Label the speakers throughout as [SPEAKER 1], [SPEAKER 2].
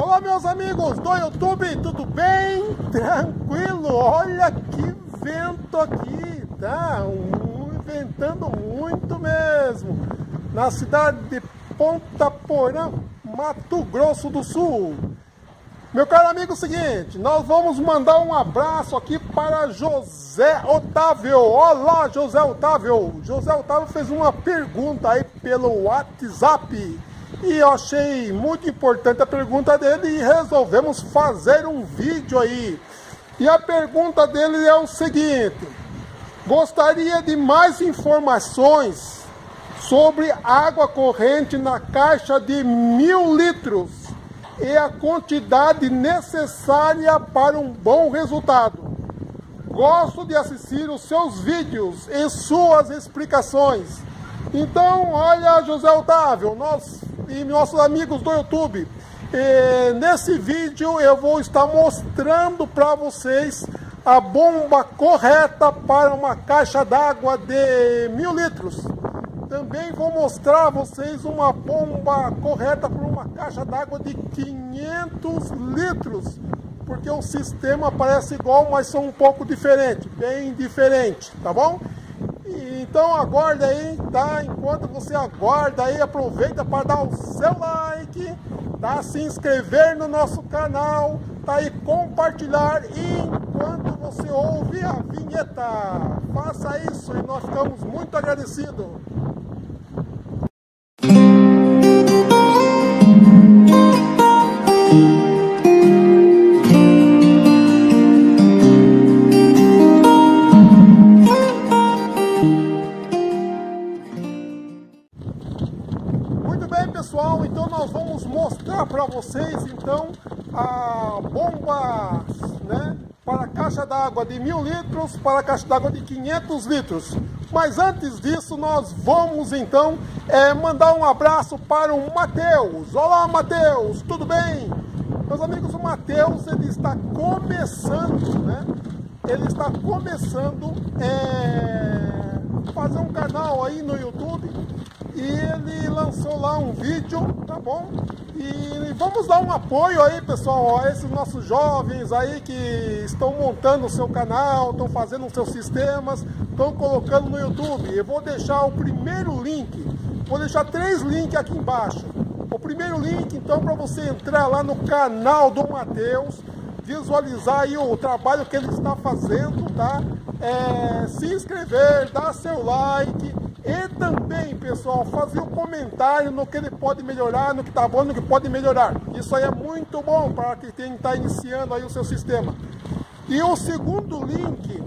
[SPEAKER 1] Olá meus amigos do YouTube, tudo bem? Tranquilo? Olha que vento aqui, tá? Um, ventando muito mesmo. Na cidade de Ponta Porã, Mato Grosso do Sul. Meu caro amigo, é o seguinte, nós vamos mandar um abraço aqui para José Otávio. Olá, José Otávio. José Otávio fez uma pergunta aí pelo WhatsApp. E eu achei muito importante a pergunta dele e resolvemos fazer um vídeo aí. E a pergunta dele é o seguinte: Gostaria de mais informações sobre água corrente na caixa de mil litros e a quantidade necessária para um bom resultado. Gosto de assistir os seus vídeos e suas explicações. Então, olha, José Otávio, nós e nossos amigos do YouTube, e nesse vídeo eu vou estar mostrando para vocês a bomba correta para uma caixa d'água de mil litros. Também vou mostrar a vocês uma bomba correta para uma caixa d'água de 500 litros, porque o sistema parece igual, mas são um pouco diferente, bem diferente, tá bom? Então aguarda aí, tá? Enquanto você aguarda aí, aproveita para dar o seu like, tá? Se inscrever no nosso canal, tá? E compartilhar enquanto você ouve a vinheta, faça isso e nós ficamos muito agradecidos. Pessoal, então nós vamos mostrar para vocês então a bomba né, para a caixa d'água de mil litros para a caixa d'água de 500 litros. Mas antes disso nós vamos então é, mandar um abraço para o Matheus. Olá Matheus, tudo bem? Meus amigos, o Matheus ele está começando, né? Ele está começando é, fazer um canal aí no YouTube e ele lançou lá um vídeo, tá bom? E vamos dar um apoio aí, pessoal, a esses nossos jovens aí que estão montando o seu canal, estão fazendo os seus sistemas, estão colocando no YouTube. Eu vou deixar o primeiro link, vou deixar três links aqui embaixo. O primeiro link, então, para você entrar lá no canal do Matheus, visualizar aí o trabalho que ele está fazendo, tá? É, se inscrever, dar seu like e também, pessoal, fazer um comentário no que ele pode melhorar, no que está bom, no que pode melhorar. Isso aí é muito bom para quem está iniciando aí o seu sistema. E o segundo link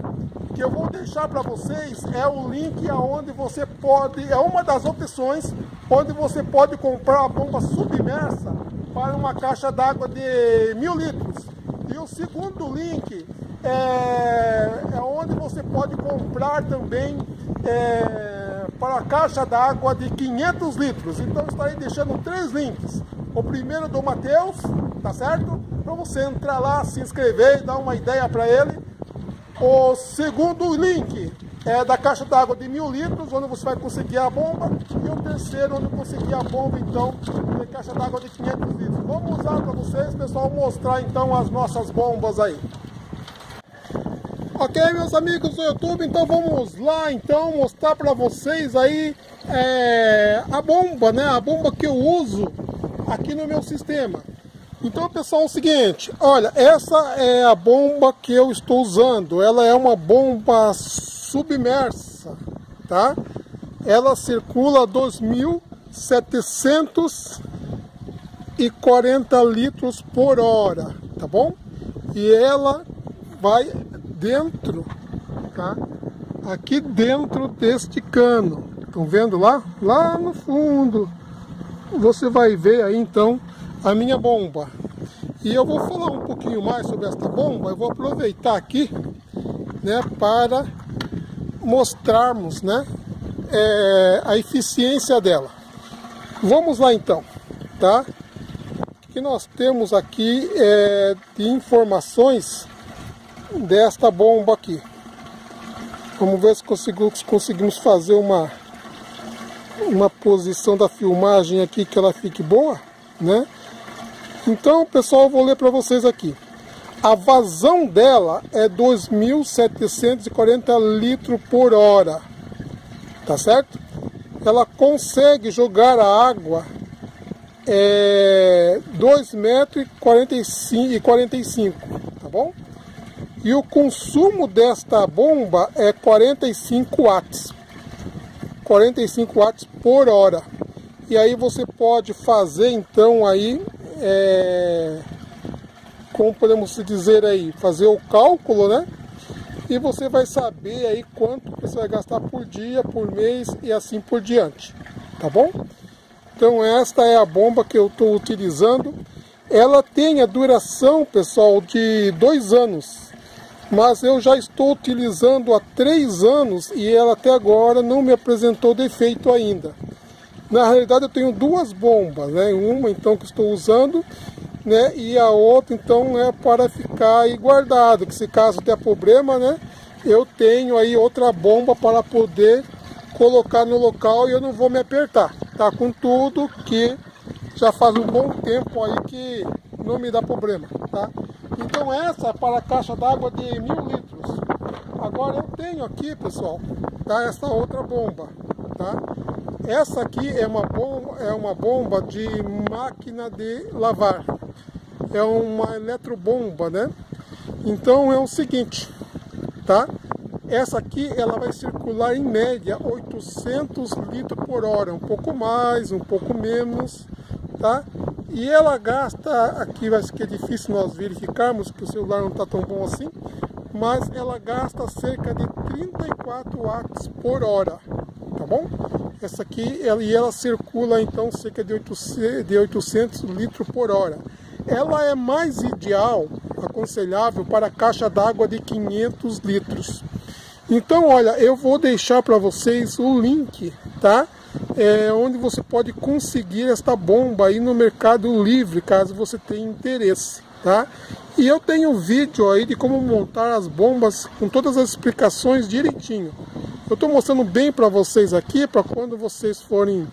[SPEAKER 1] que eu vou deixar para vocês é o link aonde você pode, é uma das opções onde você pode comprar a bomba submersa para uma caixa d'água de mil litros. E o segundo link é, é onde você pode comprar também é, para a caixa d'água de 500 litros. Então estarei deixando três links. O primeiro do Matheus, tá certo? Para você entrar lá, se inscrever e dar uma ideia para ele. O segundo link é da caixa d'água de mil litros, onde você vai conseguir a bomba. E o terceiro, onde conseguir a bomba, então, de caixa d'água de 500 litros. Vamos usar para vocês, pessoal, mostrar então as nossas bombas aí. Ok, meus amigos do YouTube, então vamos lá então mostrar para vocês aí é, a bomba, né? A bomba que eu uso aqui no meu sistema. Então, pessoal, é o seguinte, olha, essa é a bomba que eu estou usando. Ela é uma bomba submersa, tá? Ela circula 2.740 litros por hora, tá bom? E ela vai dentro, tá? Aqui dentro deste cano. Estão vendo lá? Lá no fundo. Você vai ver aí então a minha bomba. E eu vou falar um pouquinho mais sobre esta bomba. Eu vou aproveitar aqui, né, para mostrarmos né, é, a eficiência dela. Vamos lá então, tá? O que nós temos aqui é, de informações desta bomba aqui. Vamos ver se conseguimos, conseguimos fazer uma, uma posição da filmagem aqui que ela fique boa, né? Então, pessoal, eu vou ler para vocês aqui. A vazão dela é 2.740 litros por hora, tá certo? Ela consegue jogar a água é, 2 metros e 45, tá bom? E o consumo desta bomba é 45 watts. 45 watts por hora. E aí você pode fazer então aí, é, como podemos dizer aí, fazer o cálculo, né? E você vai saber aí quanto você vai gastar por dia, por mês e assim por diante, tá bom? Então esta é a bomba que eu estou utilizando. Ela tem a duração, pessoal, de dois anos mas eu já estou utilizando há três anos e ela até agora não me apresentou defeito ainda. Na realidade eu tenho duas bombas, né? Uma então que estou usando, né? E a outra então é para ficar aí guardado, que se caso der problema, né? Eu tenho aí outra bomba para poder colocar no local e eu não vou me apertar, tá? Com tudo que já faz um bom tempo aí que não me dá problema, tá? Então essa é para a caixa d'água de mil litros. Agora eu tenho aqui, pessoal, tá? Essa outra bomba, tá? Essa aqui é uma bomba, é uma bomba de máquina de lavar. É uma eletrobomba, né? Então é o seguinte, tá? Essa aqui ela vai circular em média 800 litros por hora, um pouco mais, um pouco menos, tá? E ela gasta, aqui vai ser difícil nós verificarmos, que o celular não está tão bom assim, mas ela gasta cerca de 34 watts por hora, tá bom? Essa aqui, ela, e ela circula então cerca de 800, de 800 litros por hora. Ela é mais ideal, aconselhável para caixa d'água de 500 litros. Então, olha, eu vou deixar para vocês o link, tá? É, onde você pode conseguir esta bomba aí no Mercado Livre, caso você tenha interesse, tá? E eu tenho um vídeo aí de como montar as bombas com todas as explicações direitinho. Eu estou mostrando bem para vocês aqui, para quando vocês forem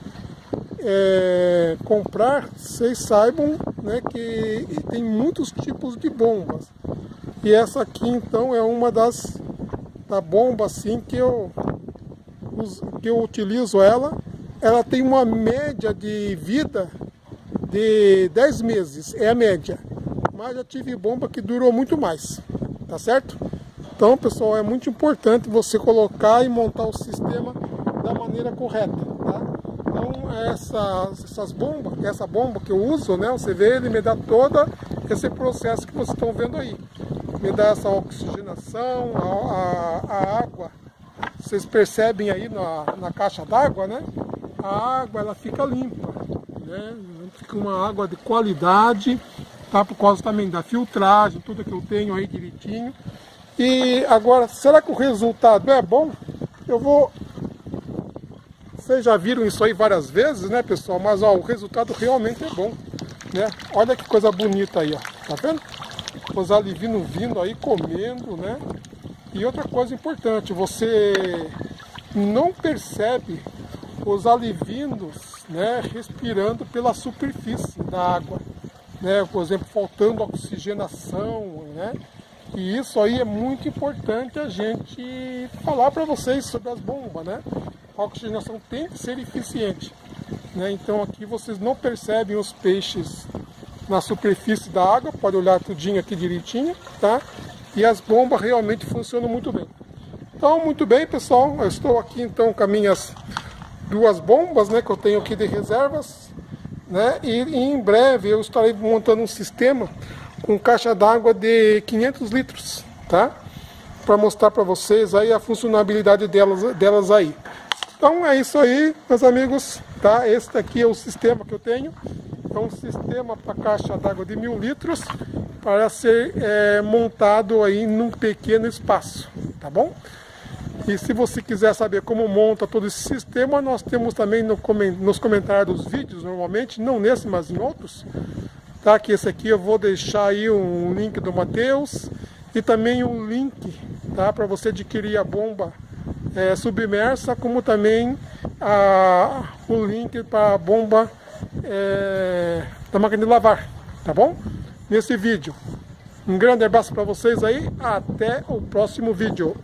[SPEAKER 1] é, comprar, vocês saibam né, que tem muitos tipos de bombas. E essa aqui então é uma das da bomba assim que eu que eu utilizo ela ela tem uma média de vida de 10 meses, é a média. Mas já tive bomba que durou muito mais, tá certo? Então, pessoal, é muito importante você colocar e montar o sistema da maneira correta, tá? Então, essas, essas bombas, essa bomba que eu uso, né? Você vê, ele me dá todo esse processo que vocês estão vendo aí. Me dá essa oxigenação, a, a, a água. Vocês percebem aí na, na caixa d'água, né? A água ela fica limpa, né? Fica uma água de qualidade, tá? Por causa também da filtragem, tudo que eu tenho aí direitinho. E agora, será que o resultado é bom? Eu vou... Vocês já viram isso aí várias vezes, né, pessoal? Mas, ó, o resultado realmente é bom, né? Olha que coisa bonita aí, ó. Tá vendo? Os alivinos vindo aí, comendo, né? E outra coisa importante, você não percebe os alivindos né, respirando pela superfície da água. Né, por exemplo, faltando oxigenação. Né, e isso aí é muito importante a gente falar para vocês sobre as bombas. Né? A oxigenação tem que ser eficiente. Né, então aqui vocês não percebem os peixes na superfície da água, pode olhar tudinho aqui direitinho, tá? E as bombas realmente funcionam muito bem. Então, muito bem, pessoal, eu estou aqui então com as minhas duas bombas né, que eu tenho aqui de reservas. Né, e, e em breve eu estarei montando um sistema com caixa d'água de 500 litros, tá? Para mostrar para vocês aí a funcionalidade delas, delas aí. Então é isso aí, meus amigos, tá? Este aqui é o sistema que eu tenho. É um sistema para caixa d'água de mil litros para ser é, montado aí num pequeno espaço, tá bom? E se você quiser saber como monta todo esse sistema, nós temos também no, nos comentários dos vídeos, normalmente, não nesse, mas em outros. Tá? Que esse aqui eu vou deixar aí um link do Matheus e também um link tá? para você adquirir a bomba é, submersa, como também a, o link para a bomba é, da máquina de lavar. tá bom? Nesse vídeo. Um grande abraço para vocês aí, até o próximo vídeo.